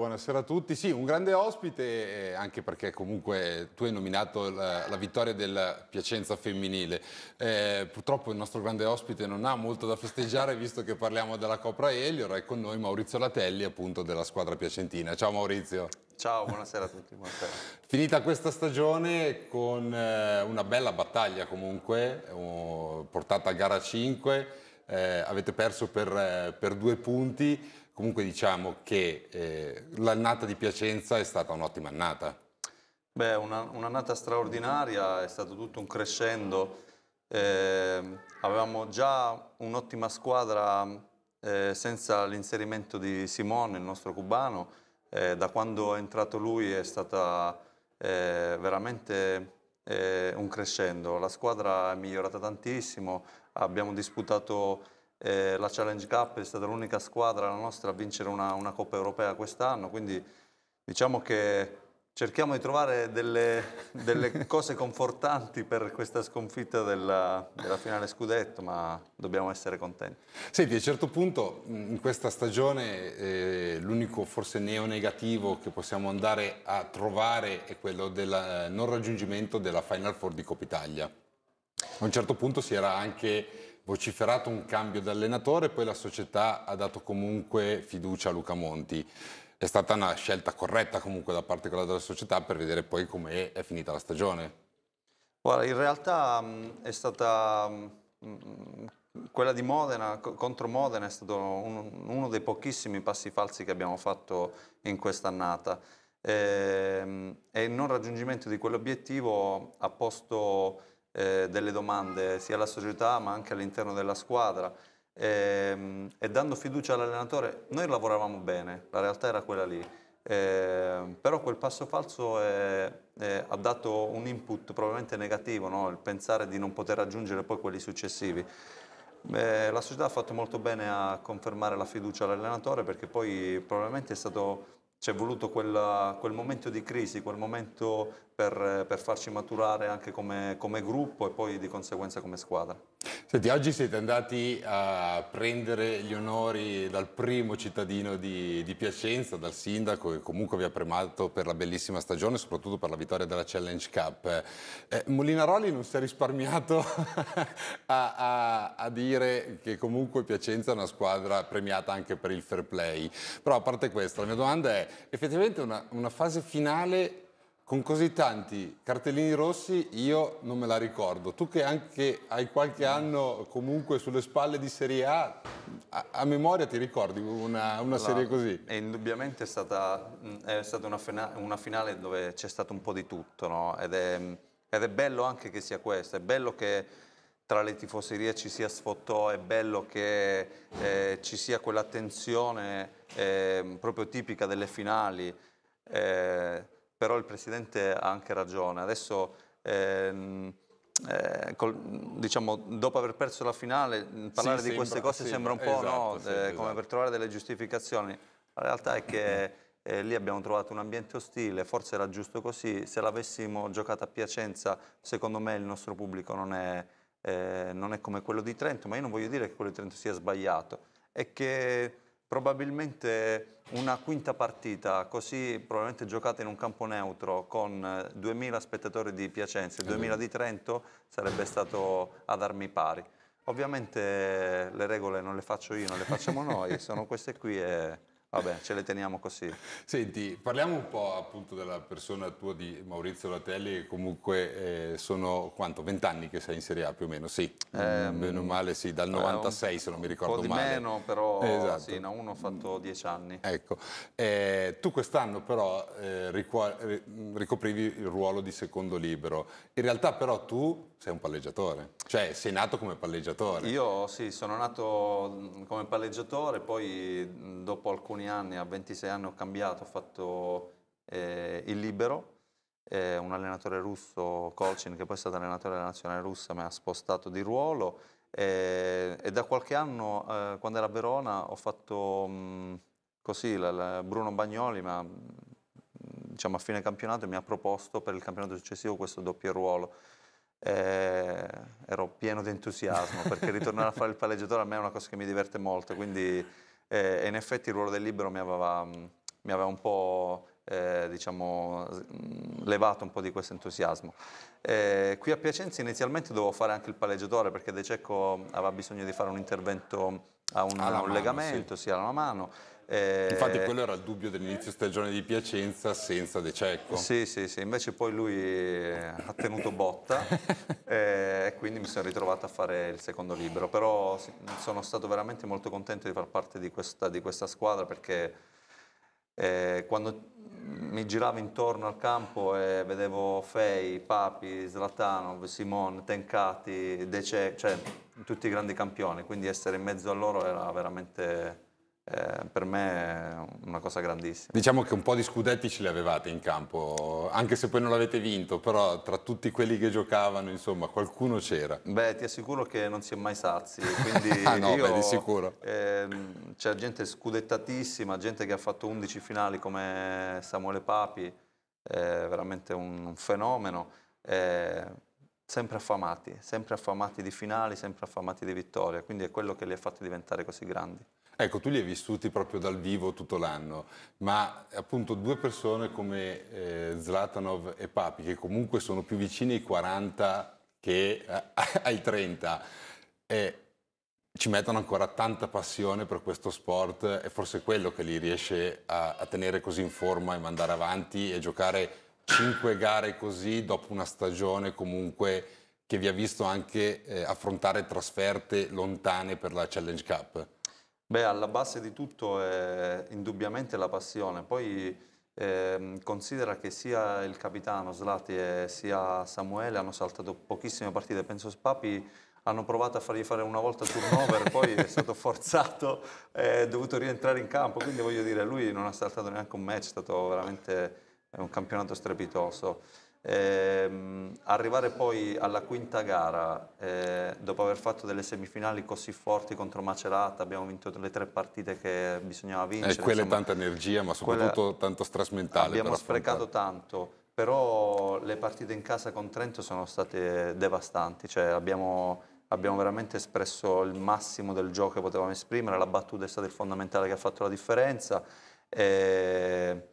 buonasera a tutti. Sì, un grande ospite, eh, anche perché comunque tu hai nominato la, la vittoria del Piacenza femminile. Eh, purtroppo il nostro grande ospite non ha molto da festeggiare, visto che parliamo della Copra Elior. È con noi Maurizio Latelli, appunto, della squadra piacentina. Ciao Maurizio. Ciao, buonasera a tutti. Buonasera. Finita questa stagione con eh, una bella battaglia comunque, portata a gara 5, eh, avete perso per, eh, per due punti comunque diciamo che eh, l'annata di Piacenza è stata un'ottima annata. Beh, una, un'annata straordinaria, è stato tutto un crescendo. Eh, avevamo già un'ottima squadra eh, senza l'inserimento di Simone, il nostro cubano. Eh, da quando è entrato lui è stata eh, veramente eh, un crescendo. La squadra è migliorata tantissimo, abbiamo disputato eh, la Challenge Cup è stata l'unica squadra, la nostra, a vincere una, una Coppa Europea quest'anno, quindi diciamo che cerchiamo di trovare delle, delle cose confortanti per questa sconfitta della, della, finale scudetto, ma dobbiamo essere contenti. Senti, a un certo punto in questa stagione eh, l'unico forse neonegativo che possiamo andare a trovare è quello del eh, non raggiungimento della Final Four di Coppa Italia. A un certo punto si era anche vociferato un cambio di allenatore, poi la società ha dato comunque fiducia a Luca Monti. È stata una scelta corretta comunque da parte della società per vedere poi come è finita la stagione. Guarda, in realtà mh, è stata mh, quella di Modena, contro Modena è stato un, uno dei pochissimi passi falsi che abbiamo fatto in quest'annata. E, ehm, e il non raggiungimento di quell'obiettivo ha posto eh, delle domande sia alla società ma anche all'interno della squadra e, ehm, e dando fiducia all'allenatore, noi lavoravamo bene, la realtà era quella lì, eh, però quel passo falso è, è, ha dato un input probabilmente negativo, no? il pensare di non poter raggiungere poi quelli successivi. Eh, la società ha fatto molto bene a confermare la fiducia all'allenatore perché poi probabilmente è stato c'è voluto quella, quel momento di crisi, quel momento per, per farci maturare anche come, come, gruppo e poi di conseguenza come squadra. Senti, oggi siete andati a prendere gli onori dal primo cittadino di, di Piacenza, dal sindaco che comunque vi ha premato per la bellissima stagione, soprattutto per la vittoria della Challenge Cup. Eh, Molinaroli non si è risparmiato a, a, a dire che comunque Piacenza è una squadra premiata anche per il fair play. Però a parte questo, la mia domanda è effettivamente una, una fase finale con così tanti cartellini rossi io non me la ricordo. Tu che anche hai qualche anno comunque sulle spalle di Serie A, a, a memoria ti ricordi una, una serie così? E indubbiamente è stata, è stata una, fina, una, finale dove c'è stato un po' di tutto, no? ed, è, ed, è, bello anche che sia questo, è bello che tra le tifoserie ci sia sfottò, è bello che eh, ci sia quell'attenzione eh, proprio tipica delle finali. Eh, però il Presidente ha anche ragione. Adesso, ehm, eh, col, diciamo, dopo aver perso la finale, parlare sì, di sembra, queste cose sì, sembra un po' esatto, no, sì, eh, esatto. come per trovare delle giustificazioni. La realtà è che eh, lì abbiamo trovato un ambiente ostile, forse era giusto così. Se l'avessimo giocata a Piacenza, secondo me il nostro pubblico non è, eh, non è come quello di Trento, ma io non voglio dire che quello di Trento sia sbagliato. È che probabilmente una quinta partita così probabilmente giocata in un campo neutro con 2000 eh, spettatori di Piacenza e 2000 di Trento sarebbe stato ad armi pari. Ovviamente le regole non le faccio io, non le facciamo noi, sono queste qui e Vabbè, ce le teniamo così. Senti, parliamo un po' appunto della persona tua di Maurizio Latelli, che comunque eh, sono quanto? 20 anni che sei in Serie A più o meno, sì, eh, bene o male sì, dal 96 se non mi ricordo male. Un po' di male. meno, però esatto. sì, no, uno ha fatto 10 anni. Ecco, eh, tu quest'anno però eh, ricoprivi il ruolo di secondo libero, in realtà però tu sei un palleggiatore, cioè sei nato come palleggiatore. Io sì, sono nato come palleggiatore, poi dopo alcuni anni, a 26 anni ho cambiato, ho fatto eh, il libero, eh, un allenatore russo, Kolchin, che poi è stato allenatore della nazionale russa, mi ha spostato di ruolo. Eh, e da qualche anno, eh, quando era a Verona, ho fatto mh, così, la, la Bruno Bagnoli, ma diciamo, a fine campionato mi ha proposto per il campionato successivo questo doppio ruolo. Eh, ero pieno di entusiasmo perché ritornare a fare il palleggiatore a me è una cosa che mi diverte molto, quindi eh, in effetti il ruolo del libero mi aveva, mi mi aveva un po' eh, diciamo, levato un po' di questo entusiasmo. Eh, qui a Piacenza inizialmente dovevo fare anche il palleggiatore perché De Cecco aveva bisogno di fare un intervento a un, un mano, legamento, sì. sia alla mano. Eh, Infatti quello era il dubbio dell'inizio stagione di Piacenza senza De Cecco. Sì, sì, sì, invece poi lui ha tenuto botta e quindi mi sono ritrovato a fare il secondo libro, però sono stato veramente molto contento di far parte di questa, di questa squadra perché eh, quando mi giravo intorno al campo e vedevo Fei, Papi, Zlatanov, Simon, Tencati, Dece, cioè tutti i grandi campioni, quindi essere in mezzo a loro era veramente eh, per me è una cosa grandissima. Diciamo che un po' di scudetti ce li avevate in campo, anche se poi non l'avete vinto, però tra tutti quelli che giocavano, insomma, qualcuno c'era. Beh, ti assicuro che non si è mai sazi, quindi ah, no, io, beh, di sicuro. Eh, c'è gente scudettatissima, gente che ha fatto 11 finali come Samuele Papi, è veramente un, un fenomeno. Eh, sempre affamati, sempre affamati di finali, sempre affamati di vittoria, quindi è quello che li ha fatti diventare così grandi. Ecco, tu li hai vissuti proprio dal vivo tutto l'anno, ma appunto due persone come eh, Zlatanov e Papi, che comunque sono più vicini ai 40 che eh, ai 30, eh, ci mettono ancora tanta passione per questo sport e forse quello che li riesce a, a tenere così in forma e mandare avanti e giocare cinque gare così dopo una stagione comunque che vi ha visto anche eh, affrontare trasferte lontane per la Challenge Cup. Beh, alla base di tutto è indubbiamente la passione, poi eh, considera che sia il capitano Slati e sia Samuele hanno saltato pochissime partite, penso Spapi hanno provato a fargli fare una volta turnover, poi è stato forzato, è dovuto rientrare in campo, quindi voglio dire, lui non ha saltato neanche un match, è stato veramente un campionato strepitoso. Eh, arrivare poi alla quinta gara, eh, dopo aver fatto delle semifinali così forti contro Macerata, abbiamo vinto le tre partite che bisognava vincere. E eh, insomma, tanta energia, ma soprattutto quelle, tanto stress mentale. Abbiamo sprecato tanto, però le partite in casa con Trento sono state devastanti, cioè abbiamo, abbiamo veramente espresso il massimo del gioco che potevamo esprimere, la battuta è stata il fondamentale che ha fatto la differenza. E,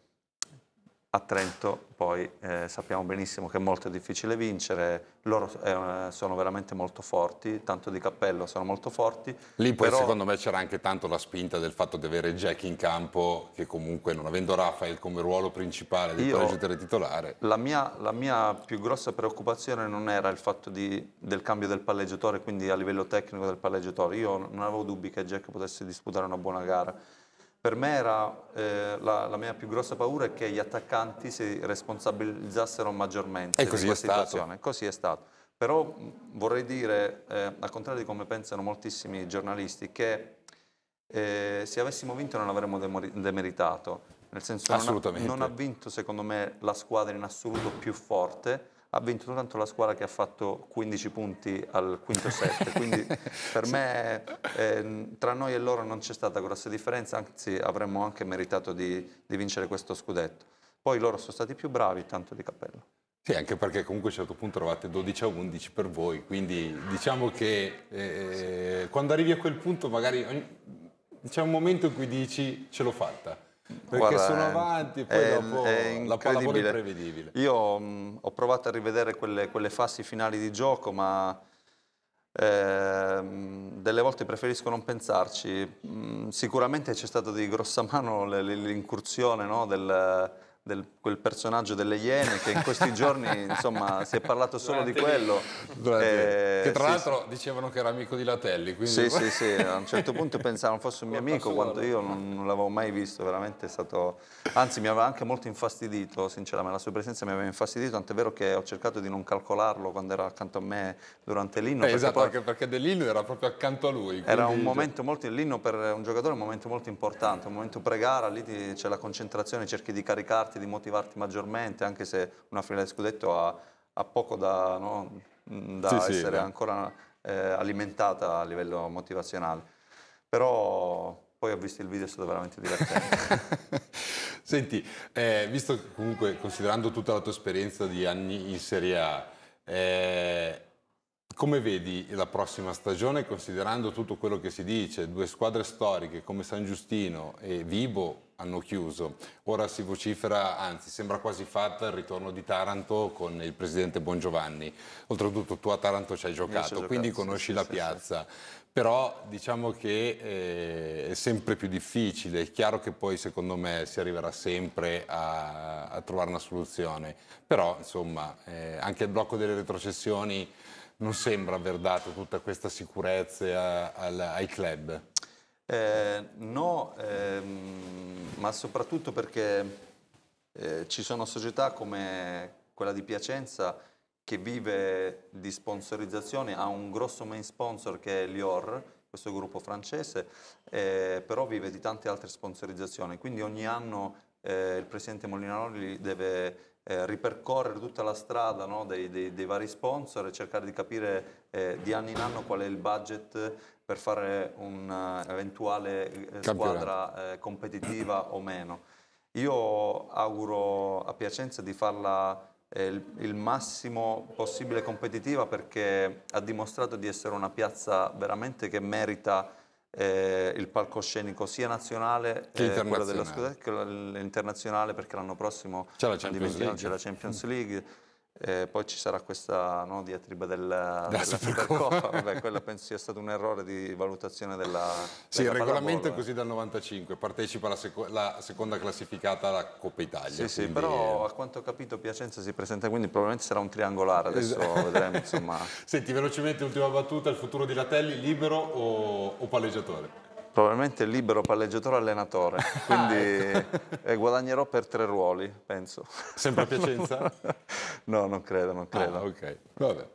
a Trento poi eh, sappiamo benissimo che è molto difficile vincere, loro eh, sono veramente molto forti, tanto di cappello sono molto forti. Lì poi però... secondo me c'era anche tanto la spinta del fatto di avere Jack in campo che comunque non avendo Rafael come ruolo principale del progetto titolare. La mia, la mia, più grossa preoccupazione non era il fatto di, del cambio del palleggiatore, quindi a livello tecnico del palleggiatore, io non avevo dubbi che Jack potesse disputare una buona gara per me era, eh, la, la, mia più grossa paura è che gli attaccanti si responsabilizzassero maggiormente e così di questa situazione. Così è stato. Però vorrei dire, eh, al contrario di come pensano moltissimi giornalisti, che eh, se avessimo vinto non avremmo demeritato. Nel senso non ha, non ha vinto secondo me la squadra in assoluto più forte, ha vinto soltanto la squadra che ha fatto 15 punti al quinto set, quindi per me eh, tra noi e loro non c'è stata grossa differenza, anzi avremmo anche meritato di, di, vincere questo scudetto. Poi loro sono stati più bravi, tanto di cappello. Sì, anche perché comunque a un certo punto eravate 12 a 11 per voi, quindi diciamo che eh, quando arrivi a quel punto magari c'è un momento in cui dici ce l'ho fatta. Perché Guarda, sono avanti, poi è, dopo è la pallavolo è imprevedibile. Io mh, ho provato a rivedere quelle, quelle, fasi finali di gioco, ma eh, delle volte preferisco non pensarci. Mh, sicuramente c'è stata di grossa mano l'incursione no, del del, quel personaggio delle Iene che in questi giorni insomma si è parlato solo Durante di quello. Eh, che tra sì, l'altro sì. dicevano che era amico di Latelli. Quindi... Sì, sì, sì, a un certo punto pensavano fosse un mio amico quando io non, non l'avevo mai visto, veramente è stato... Anzi mi aveva anche molto infastidito, sinceramente, la sua presenza mi aveva infastidito, tant'è vero che ho cercato di non calcolarlo quando era accanto a me durante l'inno. Eh, esatto, poi... anche perché dell'inno era proprio accanto a lui. Quindi... Era un momento molto, l'inno per un giocatore è un momento molto importante, un momento pre-gara, lì c'è la concentrazione, cerchi di caricarti di motivarti maggiormente, anche se una finale di scudetto ha, ha poco da, no, da sì, essere sì, ancora eh, alimentata a livello motivazionale. Però poi ho visto il video, è stato veramente divertente. Senti, eh, visto comunque, considerando tutta la tua esperienza di anni in Serie A, eh, come vedi la prossima stagione considerando tutto quello che si dice? Due squadre storiche come San Giustino e Vibo hanno chiuso. Ora si vocifera, anzi sembra quasi fatta il ritorno di Taranto con il presidente Bongiovanni. Oltretutto tu a Taranto ci hai giocato, giocato quindi conosci sì, la sì, piazza. Sì. Però diciamo che eh, è sempre più difficile, è chiaro che poi secondo me si arriverà sempre a, a trovare una soluzione, però insomma eh, anche il blocco delle retrocessioni non sembra aver dato tutta questa sicurezza ai club. Eh, no, ehm, ma soprattutto perché eh, ci sono società come quella di Piacenza che vive di sponsorizzazione, ha un grosso main sponsor che è Lior, questo gruppo francese, eh, però vive di tante altre sponsorizzazioni, quindi ogni anno eh, il presidente Molinaroli deve eh, ripercorrere tutta la strada no, dei, dei, dei, vari sponsor e cercare di capire eh, di anno in anno qual è il budget per fare un'eventuale eh, squadra eh, competitiva o meno. Io auguro a Piacenza di farla eh, il, il, massimo possibile competitiva perché ha dimostrato di essere una piazza veramente che merita eh, il palcoscenico sia nazionale che eh, quello della Scudetto che l'internazionale perché l'anno prossimo c'è la Champions League, eh, poi ci sarà questa no, diatriba del, della Supercoppa, Vabbè, quello penso sia stato un errore di valutazione della Sì, il regolamento è così dal 95, partecipa la, seco la, seconda classificata alla Coppa Italia. Sì, sì, però a quanto ho capito Piacenza si presenta, quindi probabilmente sarà un triangolare, adesso esatto. vedremo insomma. Senti, velocemente, ultima battuta, il futuro di Latelli, libero o, o palleggiatore? Probabilmente libero palleggiatore allenatore, quindi ah, ecco. eh, guadagnerò per tre ruoli, penso. Sempre a Piacenza? no, non credo, non credo. Ah, ok, vabbè.